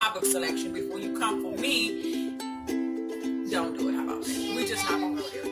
book selection before you come for me, don't do it. How about that? We just not gonna go there.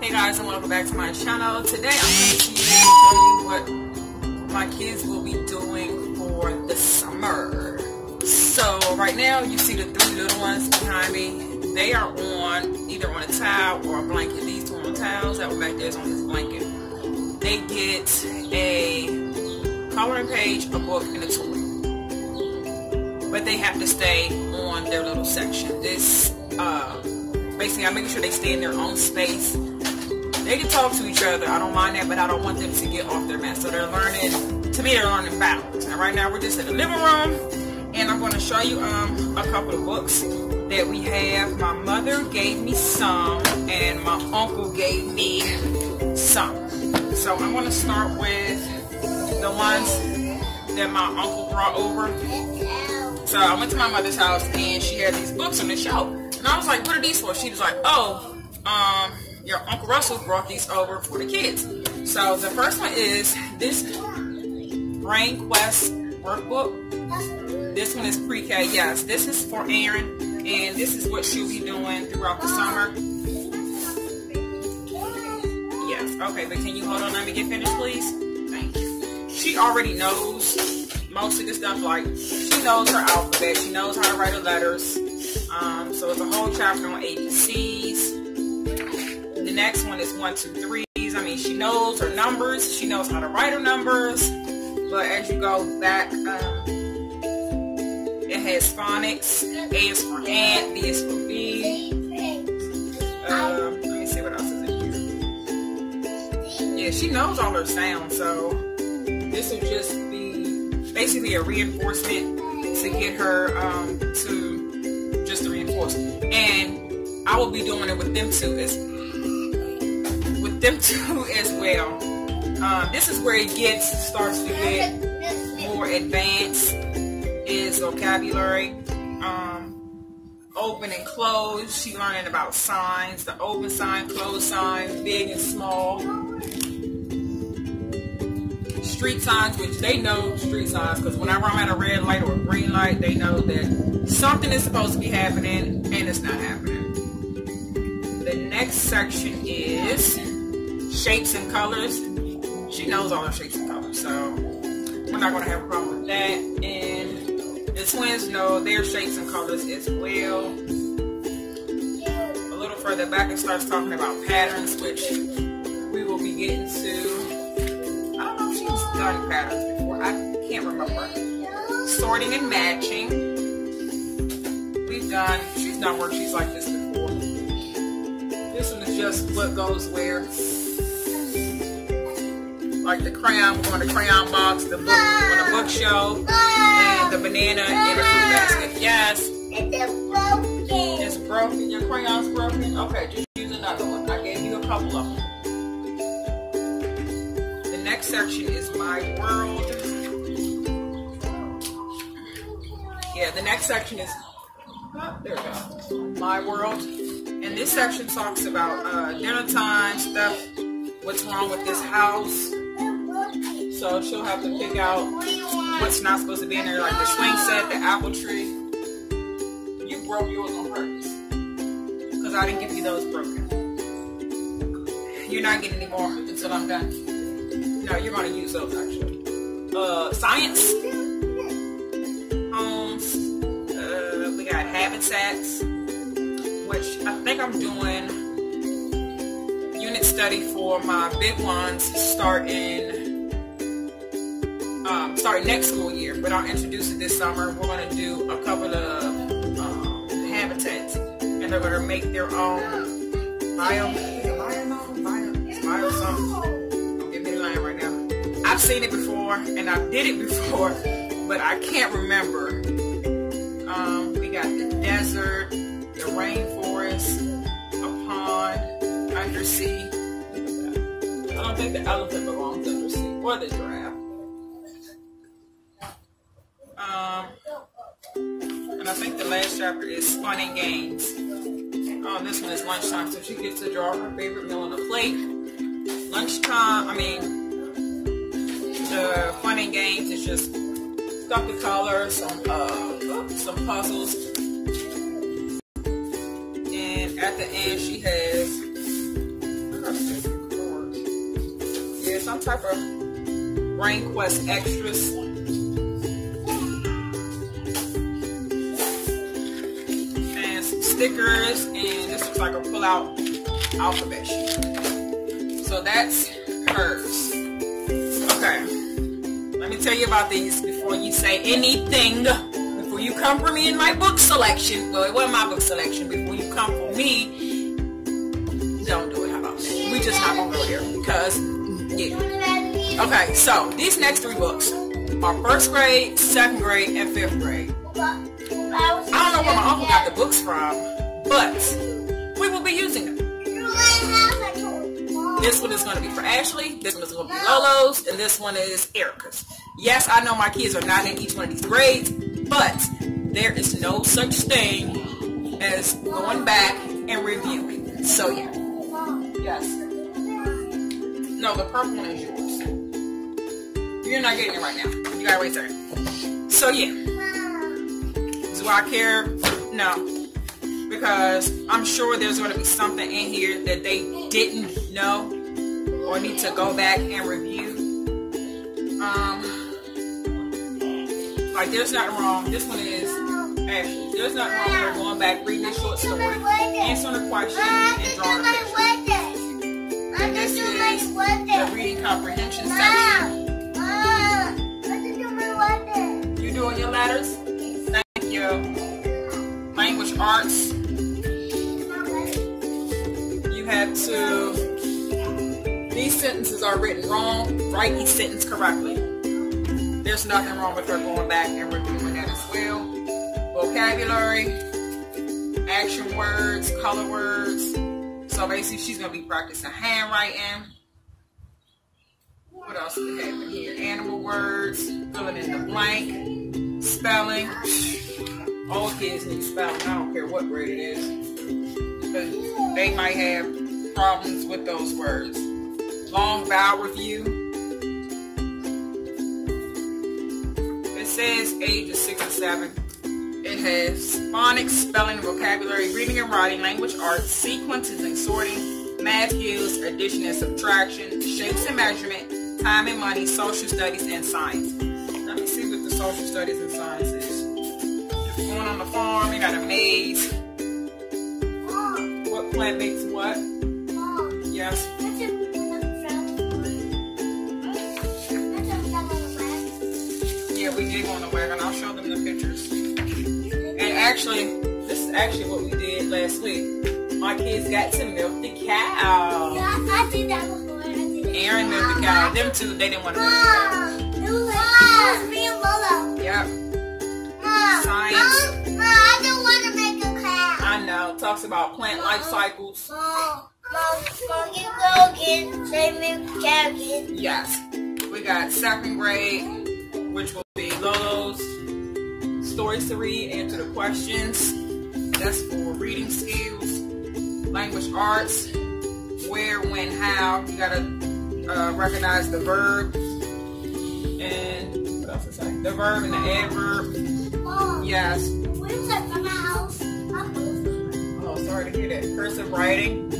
Hey guys, and welcome back to my channel. Today I'm going to show you what my kids will be doing for the summer. So right now you see the three little ones behind me. They are on either on a towel or a blanket. These two on towels, that one back there is on this blanket. They get a coloring page, a book, and a toy. But they have to stay on their little section. This, uh, basically, I'm making sure they stay in their own space. They can talk to each other. I don't mind that, but I don't want them to get off their mat. So they're learning, to me, they're learning balance. And right now, we're just in the living room, and I'm going to show you um, a couple of books that we have. My mother gave me some, and my uncle gave me some. So I'm going to start with the ones that my uncle brought over. So I went to my mother's house and she had these books on the shelf. And I was like, what are these for? She was like, oh, um, your Uncle Russell brought these over for the kids. So the first one is this Brain Quest workbook. This one is pre-K. Yes, this is for Erin. And this is what she'll be doing throughout the summer. Okay, but can you hold on? Let me get finished, please. Thank you. She already knows most of the stuff. Like, she knows her alphabet. She knows how to write her letters. Um, so it's a whole chapter on ABCs. The next one is one, two, threes. I mean, she knows her numbers. She knows how to write her numbers. But as you go back, um, it has phonics. A is for ant. B is for bee. Yeah, she knows all her sounds. So this will just be basically a reinforcement to get her um, to just a reinforcement. And I will be doing it with them too as with them too as well. Um, this is where it gets starts to get more advanced is vocabulary. Um, open and close. She learning about signs, the open sign, closed sign, big and small. Street signs, which they know street signs, because whenever I'm at a red light or a green light, they know that something is supposed to be happening and it's not happening. The next section is shapes and colors. She knows all the shapes and colors, so we're not going to have a problem with that. And the twins know their shapes and colors as well. A little further back, it starts talking about patterns, which we will be getting to. Done patterns before. I can't remember. Sorting and matching. We've done, she's done worksheets like this before. This one is just what goes where like the crayon on the crayon box, the book on the bookshelf, and the banana in the fruit basket. Yes. It's broken. Your crayon's broken. Okay, just use another one. I gave you a couple of them. The next section is my world. Yeah, the next section is oh, there we go. My world. And this section talks about uh, dinner time stuff. What's wrong with this house? So she'll have to pick out what's not supposed to be in there, like the swing set, the apple tree. You broke yours on purpose. Because I didn't give you those broken. You're not getting any more until I'm done. No, you're to use those actually. Uh, science. Homes. Uh, we got habitats. Which I think I'm doing unit study for my big ones starting um, start next school year, but I'll introduce it this summer. We're going to do a couple of um, habitats, and they're going to make their own bio, bio, bio, bio something. Seen it before, and I did it before, but I can't remember. Um, we got the desert, the rainforest, a pond, undersea. I don't think the elephant belongs undersea, or the giraffe. Um, and I think the last chapter is fun and games. Um, this one is lunchtime, so she gets to draw her favorite meal on a plate. Lunchtime, I mean, main games is just stuff to color, some uh, some puzzles, and at the end she has yeah some type of brain quest extras. And some stickers, and this looks like a pull-out alphabet sheet. So that's hers. Okay. Tell you about these before you say anything. Before you come for me in my book selection. Well, it wasn't my book selection. Before you come for me, don't do it. How about that? We just not gonna go here because yeah. Okay, so these next three books are first grade, second grade, and fifth grade. I don't know where my uncle got the books from, but we will be using them. This one is going to be for Ashley. This one is going to be Lolo's. And this one is Erica's. Yes, I know my kids are not in each one of these grades, but there is no such thing as going back and reviewing. So, yeah. Yes. No, the purple one is yours. You're not getting it right now. You gotta wait there. So, yeah. Do I care? No because I'm sure there's going to be something in here that they didn't know or need to go back and review. Um, like there's nothing wrong. This one is actually there's nothing wrong with going back, reading a short story, answering a question, and drawing a picture. And this is the reading comprehension section. You doing your letters? Thank you. Language arts You have to, sentences are written wrong, write each sentence correctly. There's nothing wrong with her going back and reviewing that as well. Vocabulary, action words, color words. So basically she's going to be practicing handwriting. What else do in here? Animal words, filling in the blank, spelling. All kids need spelling. I don't care what grade it is. They might have problems with those words. Long vowel review. It says ages six and seven. It has phonics, spelling, vocabulary, reading and writing, language arts, sequences and sorting, math skills, addition and subtraction, shapes and measurement, time and money, social studies, and science. Let me see what the social studies and science is. Going on the farm, you got a maze. What plant makes what? Yes. Yeah, we did on the wagon. I'll show them the pictures. And actually, this is actually what we did last week. My kids got to milk the cow. Yeah, I did that before. Aaron milked the cow. Them two, they didn't want to milk the cow. It was like me and Lola. Yep. Mom, Science. Mom, I don't want to make a cow. I know. Talks about plant life cycles. Mom, Mom, Mom, you go again. Milk cow again. Yes. We got second grade, which Lolo's answer the questions. That's for reading skills, language arts, where, when, how. You gotta uh, recognize the verb and what else is that? The verb and the adverb. Mom, Yes. where's that from my house? Oh, sorry to hear that. Cursive writing,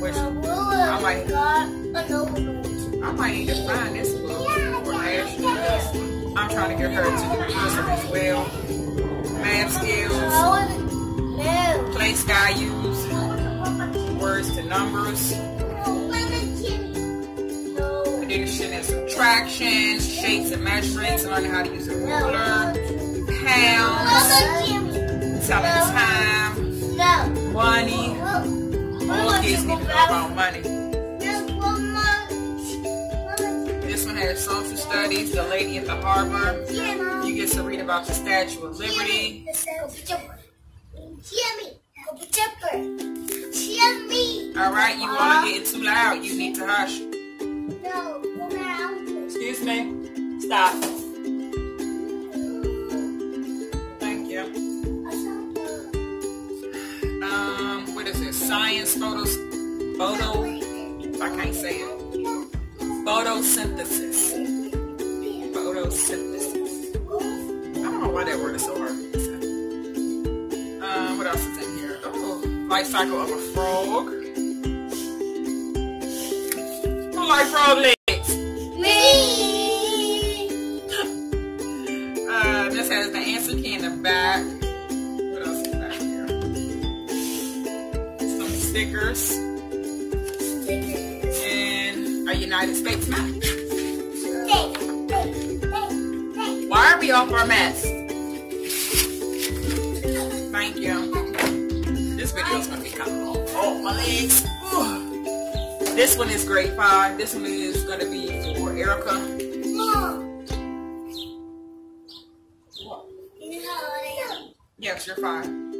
which Uh, I might-. I might need to find this book for Ashley because I'm trying to get her to do cursive as well. Math skills, place values, words to numbers, addition and subtraction, shapes and measurements, learning how to use a ruler, pounds, telling time, money. All kids need to know about money. This social studies, the lady at the harbor. You get to read about the Statue of Liberty. All right, you all are getting too loud. You need to hush. No, Excuse me. Stop. Thank you. Um, what is it? Science photos, photo. I can't say it. Photosynthesis. photosynthesis. I don't know why that word is so hard. Um, what else is in here? Oh, life cycle of a frog. Who like frog legs? United States map. Why are we off our mats? Thank you. This video is gonna be kind of long. Oh, my legs. This one is grade five. This one is gonna be for Erica. Yes, you're fine.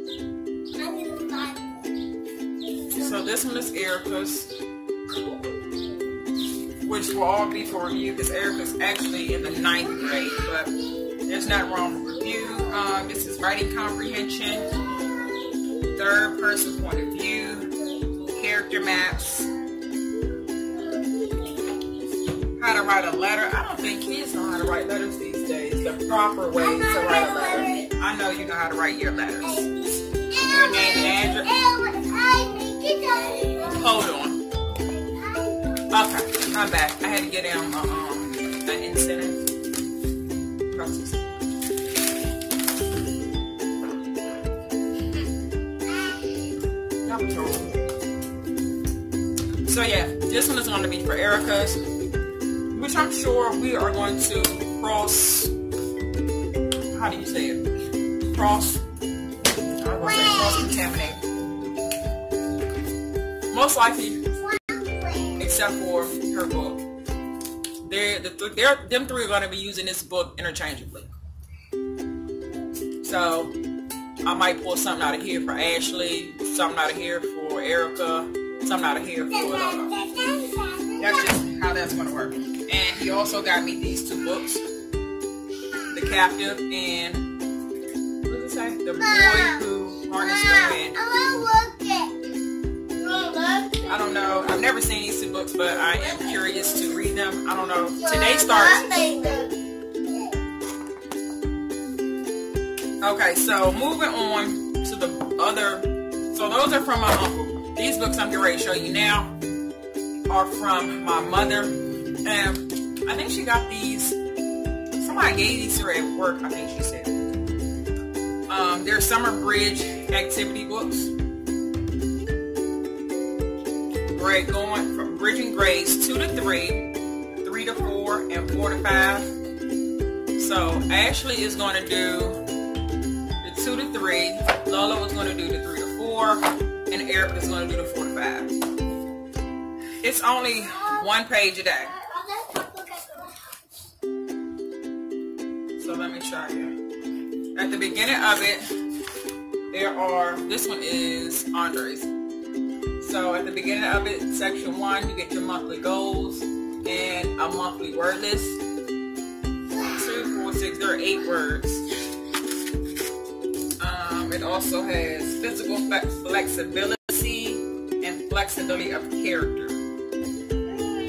So this one is Erica's, which will all be for review because Erica's actually in the ninth grade, but there's nothing wrong with review. Um, this is writing comprehension, third person point of view, character maps, how to write a letter. I don't think kids know how to write letters these days. The proper way to write a letter. I know you know how to write your letters. Your name and. Hold on. Okay, I'm back. I had to get down my um an incentive process. So yeah, this one is going to be for Erica's, which I'm sure we are going to cross. How do you say it? Cross. I say cross contaminate. Most likely except for her book. They're, the th- they're, them three are going to be using this book interchangeably. So I might pull something out of here for Ashley, something out of here for Erica, something out of here for Lola. That's just how that's going to work. And he also got me these two books, The Captive and what does it say? The Boy Who Harnessed the Wind. I don't know. I've never seen these two books, but I am curious to read them. I don't know. Today starts. Okay, so moving on to the other. So those are from my uncle. These books I'm getting ready to show you now are from my mother. And I think she got these. Somebody gave these to her at work, I think she said. Um, they're summer bridge activity books. Grade going from bridging grades two to three, three to four, and four to five. So Ashley is going to do the two to three, Lola was going to do the three to four, and Eric is going to do the four to five. It's only one page a day. So let me show you. At the beginning of it, there are, this one is Andre's. So at the beginning of it, section one, you get your monthly goals and a monthly word list. Two, four, six, there are eight words. Um, it also has physical flex- flexibility and flexibility of character.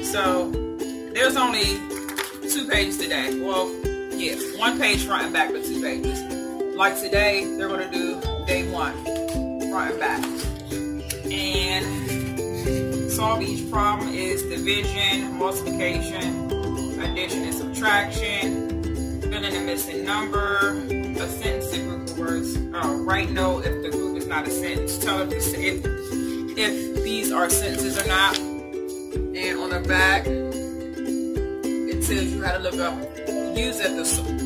So there's only two pages today. Well, yeah, one page front and back, but two pages. Like today, they're going to do day one, front and back solve each problem is division, multiplication, addition and subtraction, filling a missing number, a sentence, in group of words. Uh, write no if the group is not a sentence. Tell if, if, if these are sentences or not. And on the back, it tells you how to look up, use the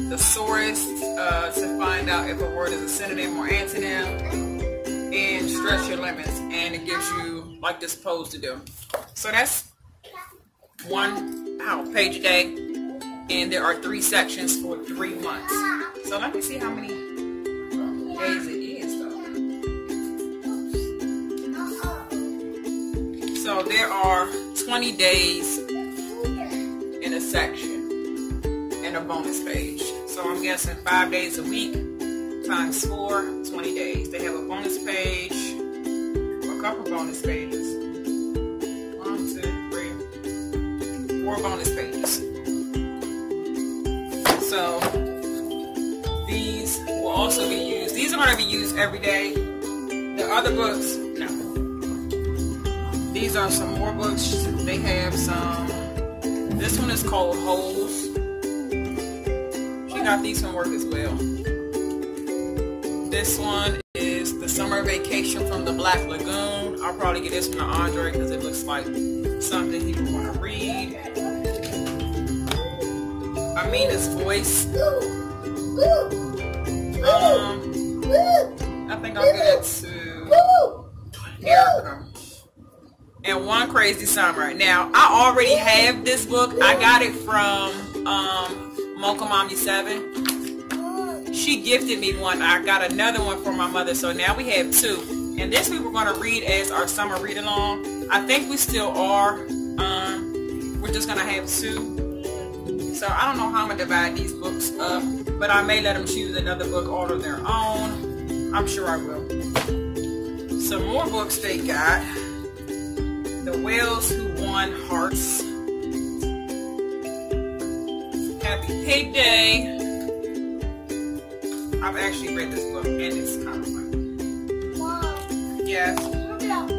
thesaurus uh, to find out if a word is a synonym or antonym and stretch your limits and it gives you like this supposed to do so that's one ow, page a. Day and there are three sections for three months. So let me see how many days it is though. So there are 20 days in a section and a bonus page. So i'm guessing five days a week times four, 20 days. They have a bonus page, couple bonus pages. One, two, three, four bonus pages. So these will also be used. These are going to be used every day. The other books, no. These are some more books. They have some. This one is called Holes. She got these from work as well. This one summer vacation from the Black Lagoon. I'll probably get this from Andre because it looks like something he would want to read. I mean, Amina's voice. Um, I think I'll get it to Erica. And One Crazy Summer. Now, I already have this book. I got it from um, Mocha Mommy 7. She gifted me one. I got another one for my mother. So now we have two. And this we were going to read as our summer read along. I think we still are. Um, we're just going to have two. So I don't know how I'm going to divide these books up. But I may let them choose another book all their own. I'm sure I will. Some more books they got. The Whales Who Won Hearts. Happy Pig Day. I've actually read this book and it's kind of fun. Wow. Yes. look it up.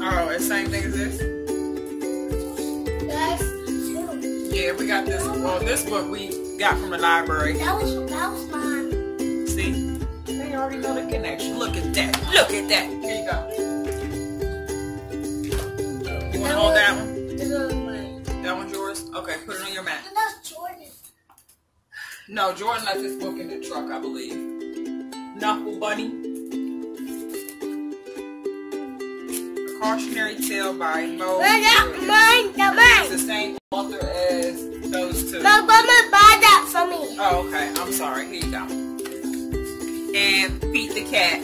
Oh, it's the same thing as this? That's two. Yeah, we got this. Well, this book we got from the library. That was that was mine. See? They already know the connection. Look at that. Look at that. Here you go. You want to hold that one? Okay, put it on your mat. And that's Jordan. No, Jordan left his book in the truck, I believe. Knuffle Bunny. A Cautionary Tale by Mo. Well, that mine, that It's the same author as those two. My mama bought that for me. Oh, okay. I'm sorry. Here you go. And Pete the Cat.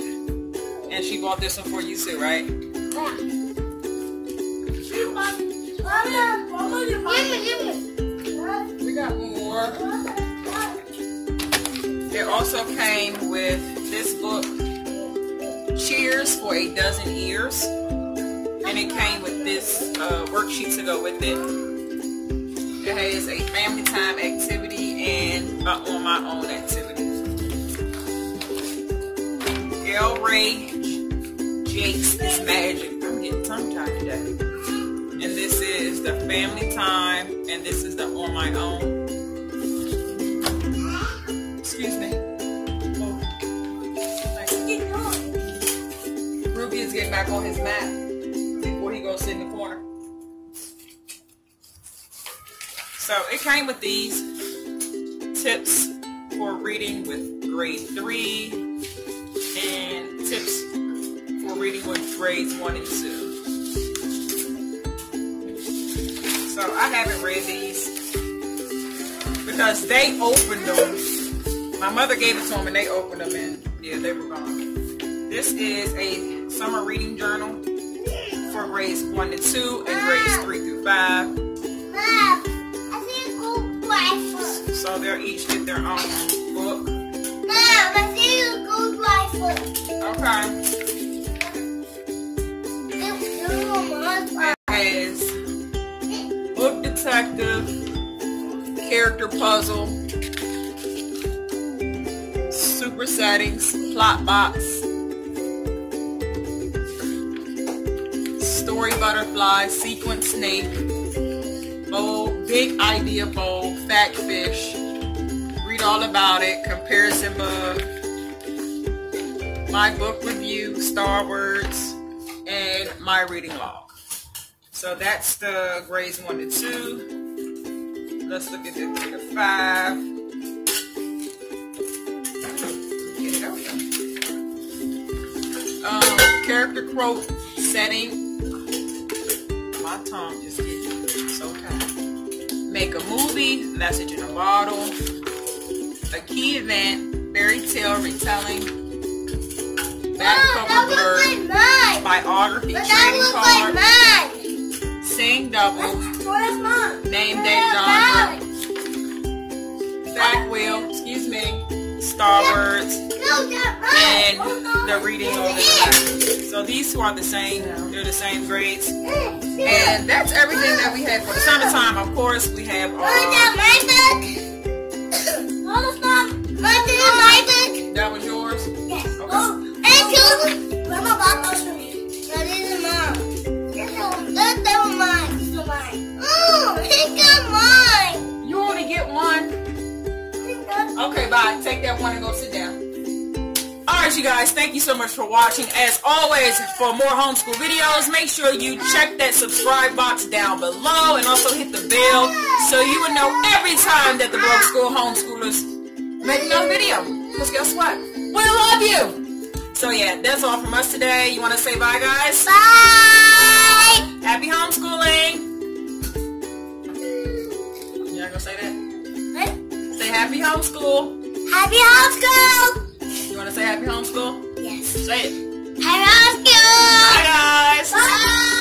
And she bought this one for you too, right? Mama, We got more. It also came with this book, Cheers for a Dozen Ears. And it came with this uh, worksheet to go with it. It has a family time activity and a on my own activity. EllRay Jakes is magic. I'm getting tongue tied today. Is the family time, and this is the on my own. Excuse me. Oh. Ruby is getting back on his mat before he goes sit in the corner. So it came with these tips for reading with grade three and tips for reading with grades one and two. I haven't read these because they opened them. My mother gave it to them and they opened them and yeah, they were gone. This is a summer reading journal for grades one to two and grades three through five. Mom, I see a gold rifle. So they'll each get their own book. Mom, I see a gold rifle. Okay. Puzzle, super settings, plot box, story butterfly, sequence snake, bowl, big idea bowl, fact fish, read all about it, comparison book, my book review, Star Words, and my reading log. So that's the grades one to two. Let's look at the grade of five. Get it out. Um, character quote setting. My tongue is getting so tired. Make a movie, message in a bottle, a key event, fairy tale retelling, back Mom, cover blurb, biography, trading looks card, like mine. Sing double, So that's mine. name day genre, fact wheel, excuse me, Star Words, mine. No, that's mine. And- Oh, the reading over there. So these two are the same. They're the same grades. And that's everything that we have for the summertime. Of course, we have uh, all... our, that my book. Oh, that's not my book. Is my book? that was yours. Yes. Okay. Bye. Take that one and go sit down. Alright, you guys, thank you so much for watching. As always, for more homeschool videos, make sure you check that subscribe box down below and also hit the bell so you will know every time that the Blog School homeschoolers make another video. Because guess what? We love you! So yeah, that's all from us today. You want to say bye, guys? Bye. Happy homeschooling! You not gonna say that? What? Say happy homeschool! Happy homeschool! You want to say happy homeschool? Yes. Say it. Happy homeschool! Bye, guys! Bye!